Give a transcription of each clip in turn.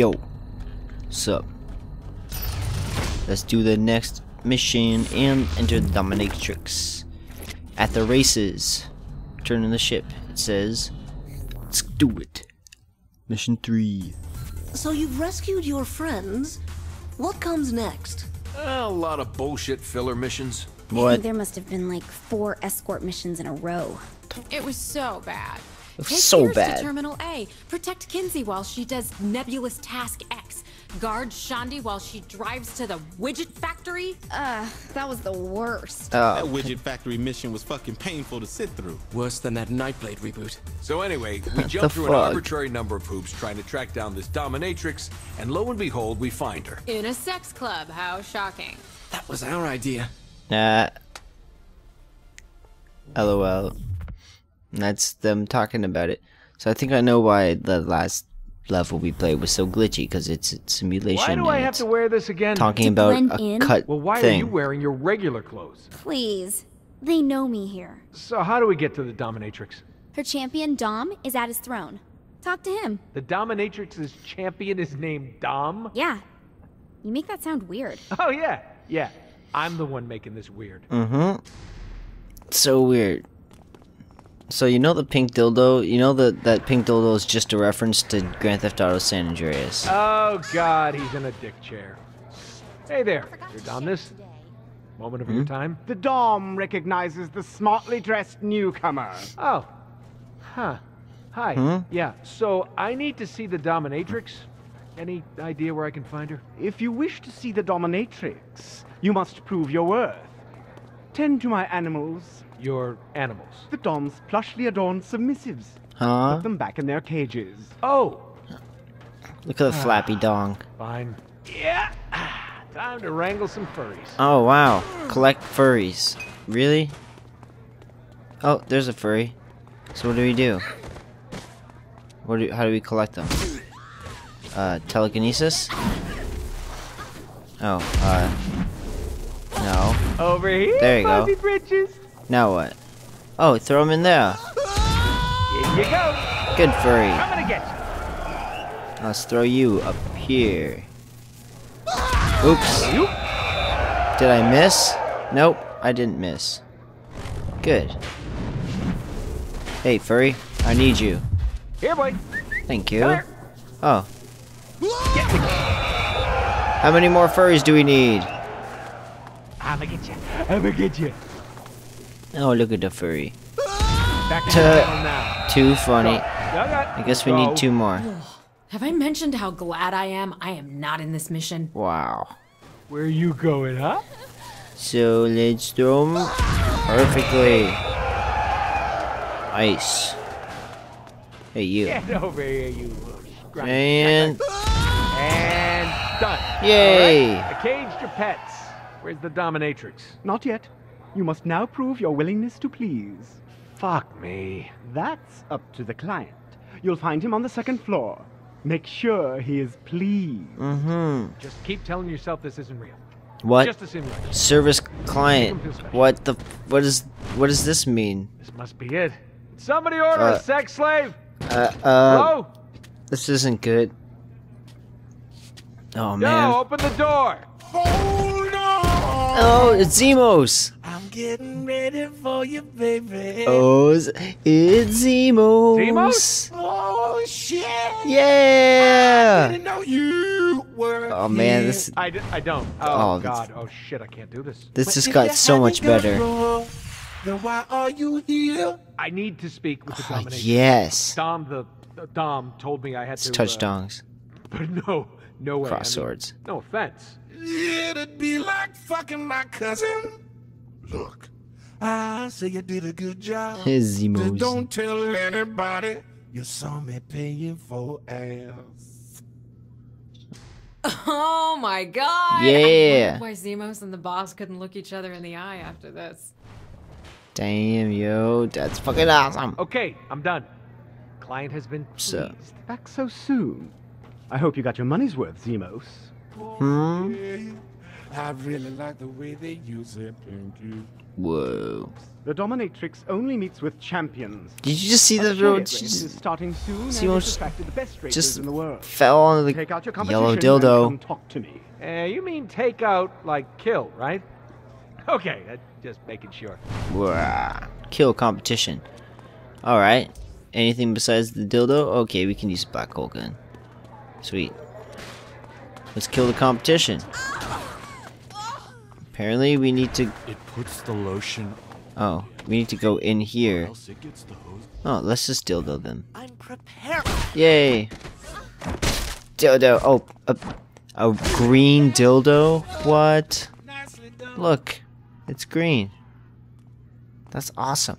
Yo. Sup? Let's do the next mission and enter the dominatrix. At the races. Turn in the ship. It says, let's do it. Mission 3. So you've rescued your friends. What comes next? A lot of bullshit filler missions. What? there must have been like four escort missions in a row. It was so bad. Was Take so bad. To Terminal A. Protect Kinzie while she does nebulous task X. Guard Shaundi while she drives to the widget factory. Uh, that was the worst. That Oh, widget factory mission was fucking painful to sit through. Worse than that Nyte Blayde reboot. So anyway, we jump through an arbitrary number of hoops trying to track down this dominatrix, and lo and behold, we find her. In a sex club. How shocking. That was our idea. nah. LOL. That's them talking about it. So I think I know why the last level we played was so glitchy because it's a simulation. Why do I have to wear this again? talking To about blend a in? cut Well, why thing. are you wearing your regular clothes? Please. They know me here. So how do we get to the dominatrix? Her champion, Dom, is at his throne. Talk to him. The dominatrix's champion is named Dom? Yeah. You make that sound weird. Oh yeah, yeah. I'm the one making this weird. Mm-hmm. So weird. So you know the pink dildo? You know that that pink dildo is just a reference to Grand Theft Auto San Andreas. Oh god, he's in a dick chair. Hey there, you're Dom this? Moment of Hmm? your time? The Dom recognizes the smartly dressed newcomer. Oh. Huh. Hi. Hmm? Yeah, so I need to see the dominatrix. Any idea where I can find her? If you wish to see the dominatrix, you must prove your worth. Tend to my animals, Your animals. the Dom's plushly adorned submissives. Huh? Put them back in their cages. Oh, Look at the flappy dong. fine. Yeah. Time to wrangle some furries. Oh wow. Collect furries. Really? Oh, there's a furry. So what do we do? What do how do we collect them? Uh telekinesis? Oh, uh No. Over here, There you go. Bridges. Now what? Oh, throw him in there. Here you go. Good furry. I'm gonna get you. Let's throw you up here. Ah! Oops. Did I miss? Nope, I didn't miss. Good. Hey, furry, I need you. Here, boy. Thank you. Oh. How many more furries do we need? I'ma get you. I'ma get you. Oh, look at the furry. Back in Tuh. the channel now. Too funny. I I guess we need two more. Have I mentioned how glad I am I am not in this mission? Wow. Where are you going, huh? So let's throw 'em perfectly. Ice. Hey, you. Get over here, you little grimy And And done. Yay. All right, I caged your pets. Where's the dominatrix? Not yet. You must now prove your willingness to please. Fuck me. That's up to the client. You'll find him on the second floor. Make sure he is pleased. mm-hmm. Just keep telling yourself this isn't real. What? Just a simulation. Service client. Make 'em feel. What the? What is? What does this mean? This must be it. Somebody order Uh, a sex slave. Uh, uh, Hello? this isn't good. Oh man. No, open the door. Hold on! Oh, it's Zimos. I'm getting ready for you, baby. Oh, it's it's Zimos. Zimos? Oh, shit! I Yeah. didn't know you were. Oh man, here. this I, d- I don't. Oh, Oh, that's- God. Oh, shit. I can't do this. this But just got so much better. love, Then why are you here? I need to speak with the Oh, dominatrix. yes. Dom, the, the Dom told me I had It's to. touch uh, dongs. But no, no way. I mean, Cross swords. no offense. It'd be like fucking my cousin. Look, I say you did a good job. His Just don't tell anybody you saw me paying for ass. Oh my god! Yeah. I why Zimos and the boss couldn't look each other in the eye after this. Damn, yo, that's fucking awesome. Okay, I'm done. Client has been pleased. So- Back so soon. I hope you got your money's worth, Zimos. Hmm. Yeah. I really like the way they use it, Pinky. Whoa. The dominatrix only meets with champions. Did you just see A the chariot road? race is starting soon see and what attracted the best just in the world. fell on the Take out your yellow competition and dildo. come talk to me. Uh, you mean take out, like kill, right? Okay, uh, just making sure. Wah. Kill competition. Alright. Anything besides the dildo? Okay, we can use a black hole gun. Sweet. Let's kill the competition. Apparently we need to It puts the lotion, Oh, we need to go in here. else it gets the hose. Oh, let's just dildo them. I'm prepared. Yay! Dildo. Oh, a, a green dildo? What? Look, it's green. That's awesome.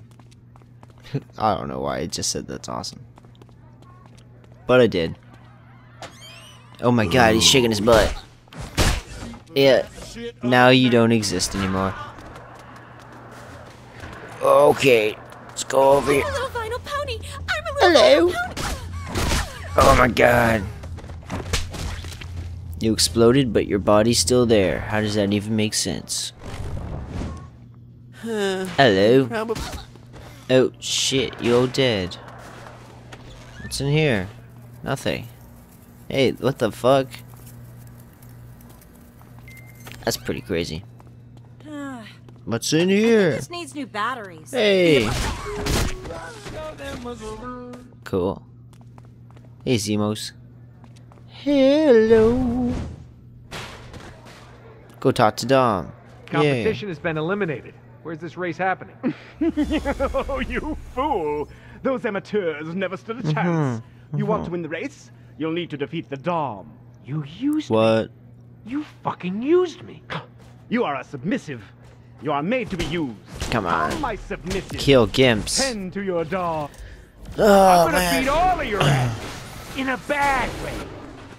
I don't know why I just said that's awesome. But I did. Oh my god, he's shaking his butt. Yeah, now you don't exist anymore. Okay, let's go over here. I'm a little vinyl pony. I'm a Hello. Oh my god. You exploded, but your body's still there. How does that even make sense? Hello? Oh shit, you're dead. What's in here? Nothing. Hey, what the fuck? That's pretty crazy. What's in here? This needs new batteries. Hey! Cool. Hey, Zimos. Hello. Go talk to Dom. Competition has been eliminated. Where's this race happening? oh, you fool! Those amateurs never stood a chance. Mm-hmm. You want mm-hmm. to win the race? You'll need to defeat the Dom. You used Yeah. What? me. You fucking used me. You are a submissive. You are made to be used. Come on. my submissive. Kill Gimps. Tend to your dog. Oh, I'm gonna beat all of your ass in a bad way.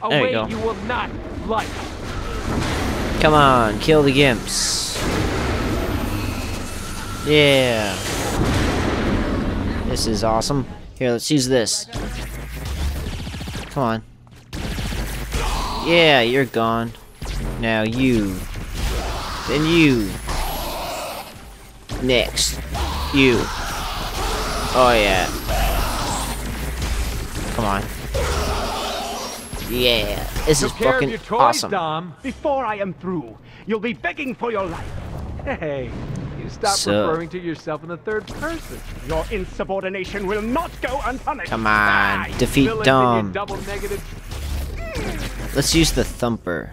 A There you way go. you will not like. Come on, kill the Gimps. Yeah. This is awesome. Here, let's use this. Come on. Yeah, you're gone. Now you. Then you. Next. You. Oh yeah. Come on. Yeah. This is of fucking your toys, awesome. Dom. Before I am through, you'll be begging for your life. Hey, you stop So- referring to yourself in the third person. Your insubordination will not go unpunished. Come on, defeat villains and your Dom. Let's use the thumper.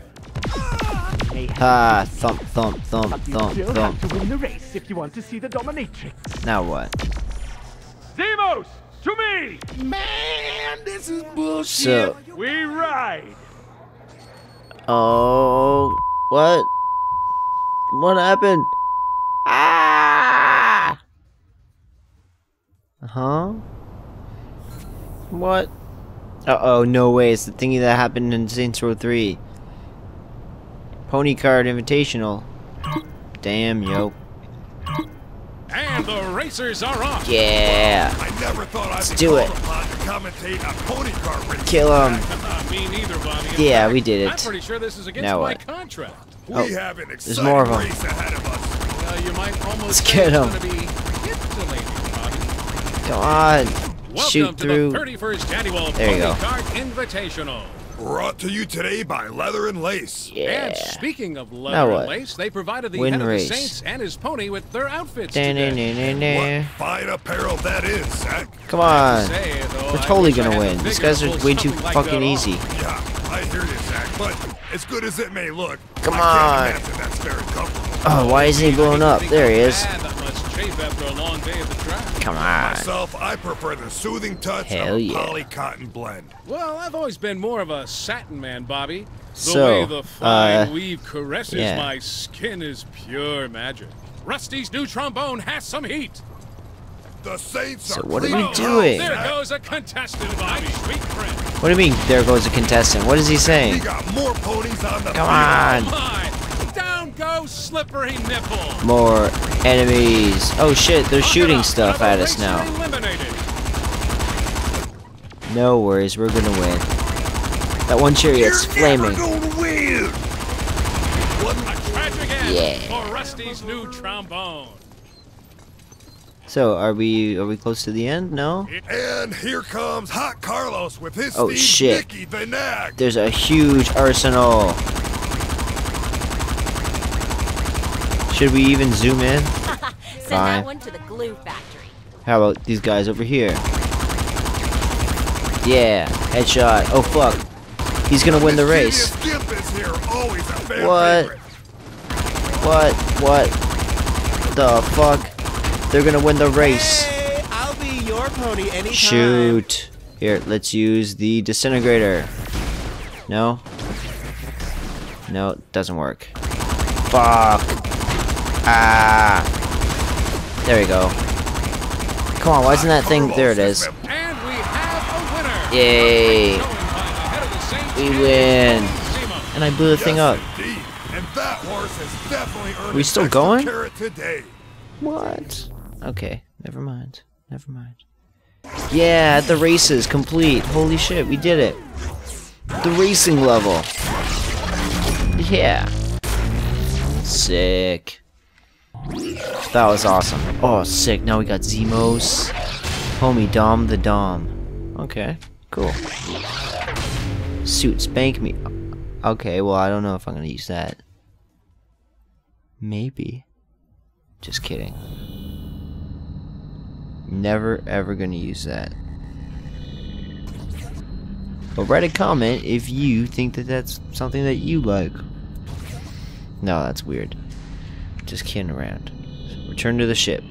Ah, thump, thump, thump, You thump, still thump. have to win the race if you want to see the dominatrix. Now what? Demos, to me! Man, this is bullshit. So, We ride! oh, what? What happened? Ah! Huh? What? Uh oh, no way! It's the thingy that happened in Saints Row 3. Pony Cart Invitational. Damn, yo. And the racers are off. Yeah. I never thought I'd Let's be do it. to commentate a pony car race. Kill him. Me neither, Bobby. Yeah, fact, we did I'm it. pretty sure this is against Now my what? contract. Oh, we Oh, have an there's more of 'em. race of us. Well, you might Let's get it's 'em. gonna be hit-delayed, Bobby. Come on. Welcome Shoot to through. the 31st annual There you Pony go. Card Invitational. Brought to you today by Leather and Lace. Yeah. And speaking of Now leather what? and lace, they provided the Win head race. of the Saints and his pony with their outfits today. Da-na-na-na-na. What fine apparel that is, Zach. Come on. Say, though, We're totally gonna win. These guys are way too like fucking easy. Yeah, I hear you, Zach. But as good as it may look, Come I on. can't that's very comfortable. Oh, why isn't he blowing up? There he is. After a long day at the track. Come on. Myself, I prefer the soothing touch Hell of a yeah. poly cotton blend. Well, I've always been more of a satin man, Bobby. The So, way the fine uh, weave caresses yeah. my skin is pure magic. Rusty's new trombone has some heat. The Saints So are what are we doing? There goes a contestant, Bobby. Sweet friend. What do you mean, there goes a contestant? What is he We saying? got more ponies on the Come field. on. Goes slippery nipple. More enemies. Oh shit, they're shooting stuff at us now. No worries, we're gonna win. That one chariot's flaming. gonna win. A Yeah. for Rusty's new trombone. So, are we are we close to the end? No? And here comes Hot Carlos with his Oh, shit. Nicky the Nag. There's a huge arsenal. Should we even zoom in? Send Fine. that one to the glue factory. How about these guys over here? Yeah, headshot. Oh fuck. He's gonna win the race. Mischievous Gimp is here, always a fan What? What? What? The fuck? They're gonna win the race. Hey, I'll be your pony anytime. Shoot. Here, let's use the disintegrator. No? No, doesn't work. Fuck. Ah. There we go. Come on, why isn't that thing? There it is. And we have a winner. Yay. Showing by ahead of the St. We win. And I blew the thing up. Indeed. And that horse has definitely earned We still going? What? Okay, never mind. Never mind. Yeah, at the races, complete. Holy shit, we did it. The racing level. Yeah. Sick. That was awesome. Oh, sick. Now we got Zimos. Homie Dom the Dom. Okay, cool. Suit spank me. Okay, well, I don't know if I'm gonna use that. Maybe. Just kidding. Never ever gonna use that. But write a comment if you think that that's something that you like. No, that's weird. Just kidding around. Return to the ship.